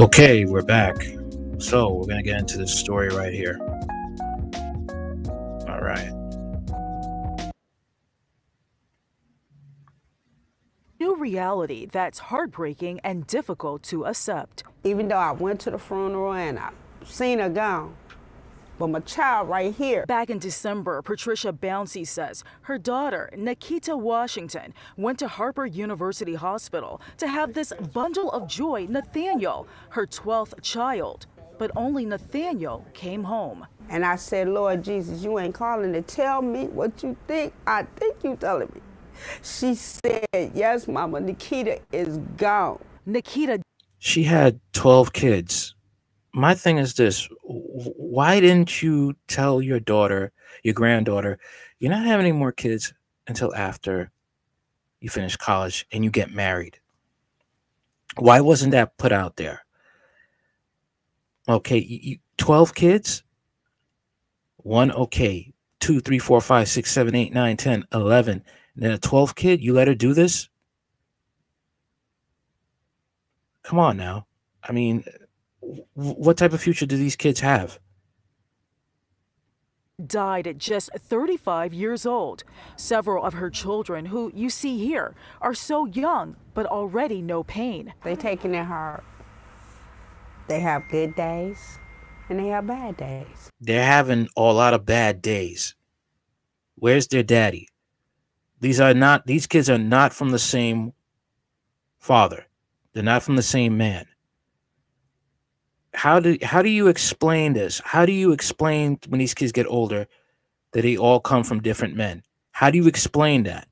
Okay, we're back. So we're gonna get into this story right here. All right. New reality that's heartbreaking and difficult to accept. Even though I went to the funeral and I seen her gone, but my child right here. Back in December, Patricia Pouncey says her daughter, Nikita Washington, went to Harper University Hospital to have this bundle of joy, Nathaniel, her 12th child. But only Nathaniel came home. And I said, Lord Jesus, you ain't calling to tell me what you think. I think you telling me. She said, yes, Mama, Nikita is gone. Nikita. She had 12 kids my thing is this why didn't you tell your daughter your granddaughter you're not having any more kids until after you finish college and you get married. Why wasn't that put out there? Okay you, 12 kids? One okay two three four five six seven eight nine ten eleven. And then a 12th kid? You let her do this? Come on now. I mean what type of future do these kids have? Died at just 35 years old. Several of her children, who you see here, are so young but already know pain. They taking it hard. They have good days and they have bad days. They're having a lot of bad days. Where's their daddy? These are not these kids are not from the same father. They're not from the same man how do how do you explain this? How do you explain when these kids get older that they all come from different men? How do you explain that?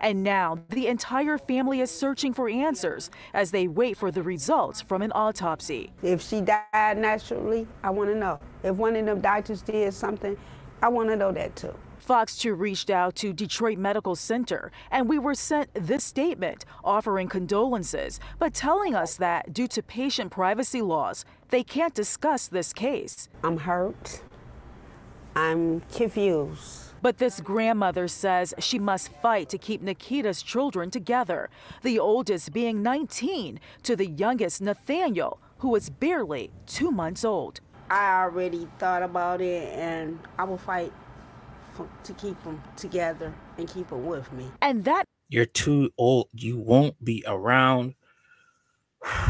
And now the entire family is searching for answers as they wait for the results from an autopsy. If she died naturally, I want to know. If one of them doctors did something, I want to know that too. Fox 2 reached out to Detroit Medical Center and we were sent this statement offering condolences, but telling us that due to patient privacy laws, they can't discuss this case. I'm hurt. I'm confused. But this grandmother says she must fight to keep Nikita's children together, the oldest being 19 to the youngest, Nathaniel, who is barely two months old. I already thought about it and I will fight to keep them together and keep them with me. And that you're too old. You won't be around.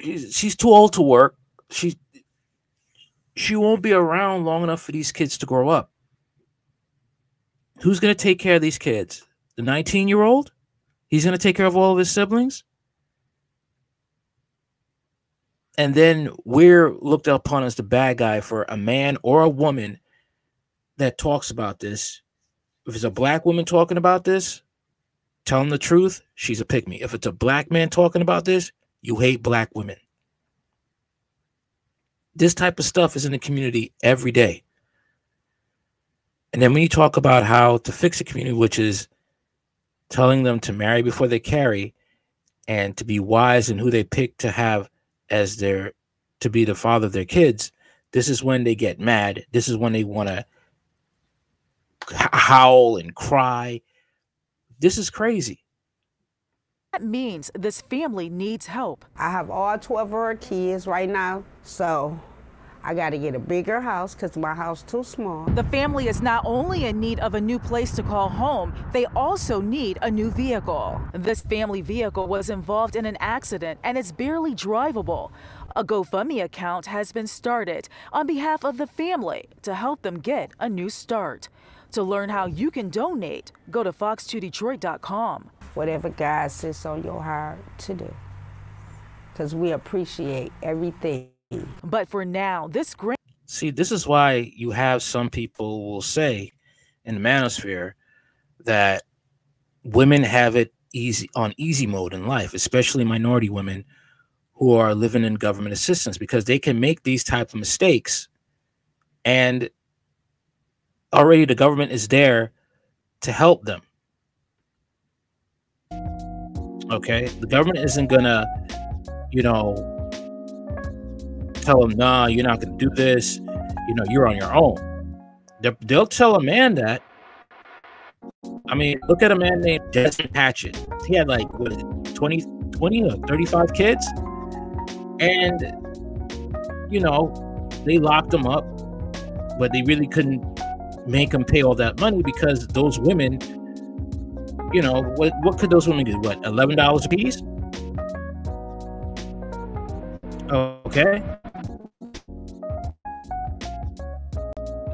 She's too old to work. She she won't be around long enough for these kids to grow up. Who's going to take care of these kids? The 19 year old? He's going to take care of all of his siblings? And then we're looked upon as the bad guy for a man or a woman that talks about this. If it's a black woman talking about this, telling the truth, she's a pick me. If it's a black man talking about this, you hate black women. This type of stuff is in the community every day. And then when you talk about how to fix a community, which is telling them to marry before they carry and to be wise in who they pick to have as their to be the father of their kids, this is when they get mad. This is when they want to howl and cry. This is crazy. That means this family needs help. I have all 12 of her kids right now, so I got to get a bigger house because my house too small. The family is not only in need of a new place to call home, they also need a new vehicle. This family vehicle was involved in an accident and is barely drivable. A GoFundMe account has been started on behalf of the family to help them get a new start. To learn how you can donate, go to fox2detroit.com. Whatever God sits on your heart to do, because we appreciate everything but for now, this great. See, this is why you have some people will say in the manosphere that women have it easy on easy mode in life, especially minority women who are living in government assistance because they can make these type of mistakes and already the government is there to help them. Okay? The government isn't going to, you know, tell them, nah, you're not going to do this. You know, you're on your own. They'll tell a man that. I mean, look at a man named Desmond Hatchett. he had like what is it, 20, 20 or 35 kids. And you know, they locked him up, but they really couldn't make him pay all that money because those women, you know, what what could those women do? What, eleven dollars a piece? Okay.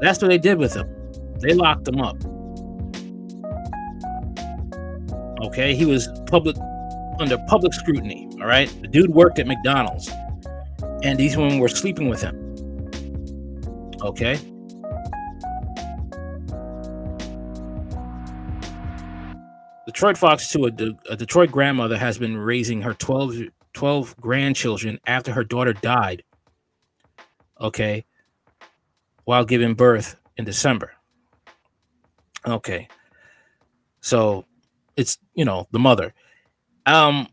That's what they did with him. They locked him up. Okay, he was public under public scrutiny. All right, the dude worked at McDonald's, and these women were sleeping with him. Okay. Detroit Fox 2, a, a, Detroit grandmother, has been raising her 12, 12 grandchildren after her daughter died. Okay. While giving birth in December. Okay. So it's, you know, the mother. Um,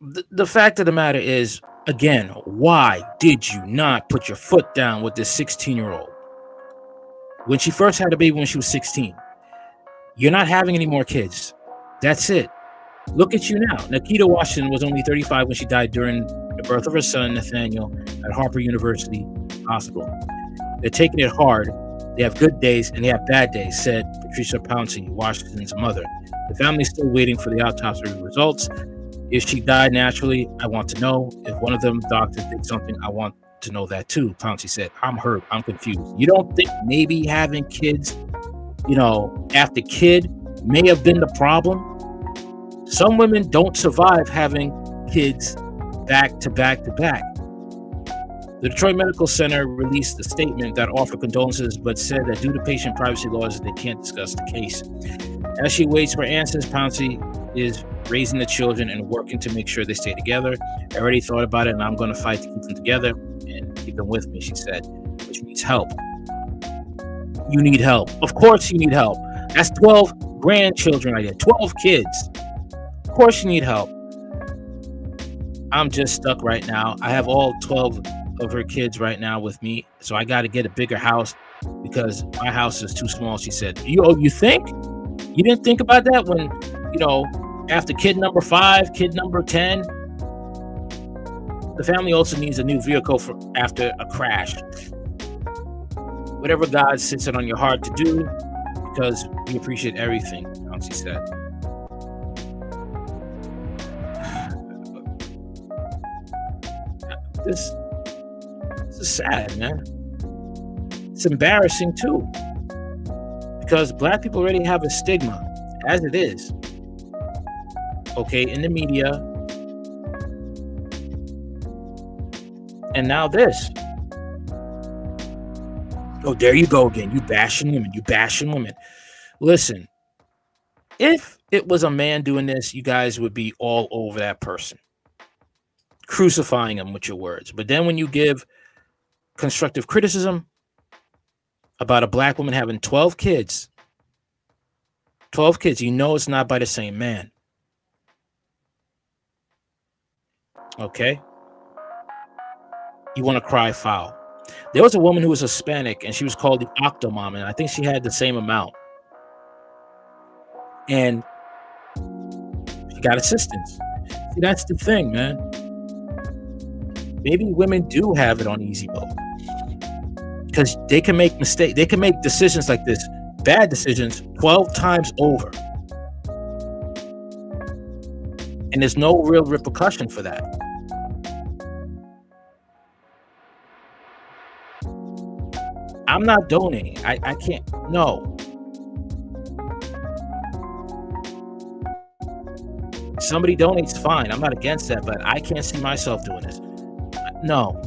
the, the fact of the matter is, again, why did you not put your foot down with this 16 year old? When she first had a baby when she was 16, you're not having any more kids. That's it. Look at you now. Nikita Washington was only 35 when she died during the birth of her son, Nathaniel, at Harper University Hospital. They're taking it hard. They have good days and they have bad days, said Patricia Pouncey, Washington's mother. The family is still waiting for the autopsy results. If she died naturally, I want to know. If one of them doctors did something, I want to know that too. Pouncey said, I'm hurt. I'm confused. You don't think maybe having kids, you know, after kid may have been the problem? Some women don't survive having kids back to back to back. The Detroit Medical Center released a statement that offered condolences, but said that due to patient privacy laws, they can't discuss the case. As she waits for answers, Pouncey is raising the children and working to make sure they stay together. I already thought about it, and I'm going to fight to keep them together and keep them with me, she said, which needs help. You need help. Of course, you need help. That's 12 grandchildren right there, 12 kids. Of course, you need help. I'm just stuck right now. I have all 12 of her kids right now with me, so I got to get a bigger house because my house is too small. She said, "You oh, you think? You didn't think about that when, you know, after kid number five, kid number ten, the family also needs a new vehicle for after a crash. Whatever God sits it on your heart to do, because we appreciate everything." She said. This is sad, man. It's embarrassing too. Because black people already have a stigma as it is. Okay, in the media. And now this. Oh, there you go again. You bashing women. You bashing women. Listen, if it was a man doing this, you guys would be all over that person, crucifying him with your words. But then when you give constructive criticism about a black woman having 12 kids. 12 kids, you know it's not by the same man. Okay? You want to cry foul. There was a woman who was Hispanic and she was called the Octomom, and I think she had the same amount. And she got assistance. See, that's the thing, man. Maybe women do have it on easy mode because they can make mistakes. They can make decisions like this, bad decisions, 12 times over. And there's no real repercussion for that. I'm not donating. I, I can't. No. Somebody donates, fine. I'm not against that, but I can't see myself doing this. No.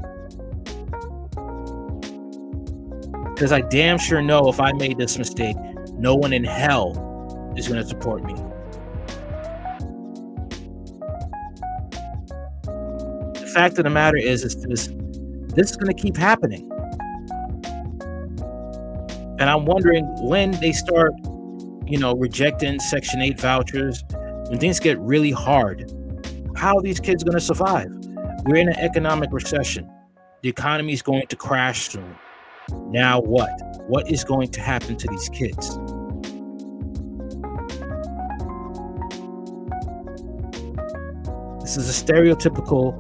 Because I damn sure know if I made this mistake, no one in hell is going to support me. The fact of the matter is, is this, this is going to keep happening. And I'm wondering when they start, you know, rejecting Section 8 vouchers, when things get really hard, how are these kids going to survive? We're in an economic recession. The economy is going to crash soon. Now, what? What is going to happen to these kids? This is a stereotypical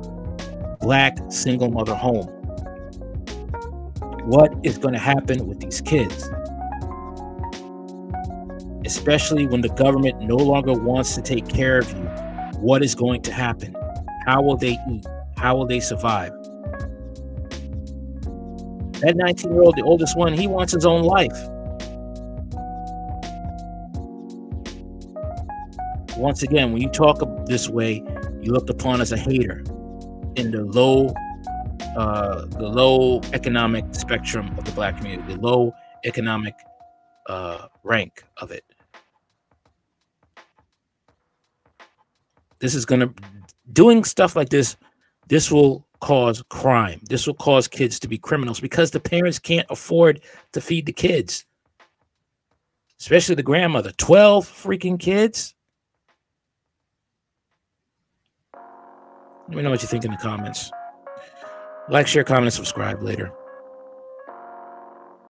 black single mother home. What is going to happen with these kids? Especially when the government no longer wants to take care of you, what is going to happen? How will they eat? How will they survive? That 19 year old, the oldest one, he wants his own life. Once again, when you talk this way, you looked upon as a hater in the low, uh, the low economic spectrum of the black community, the low economic uh, rank of it. This is gonna doing stuff like this. This will cause crime. This will cause kids to be criminals because the parents can't afford to feed the kids, especially the grandmother. 12 freaking kids. Let me know what you think in the comments. Like, share, comment, subscribe later.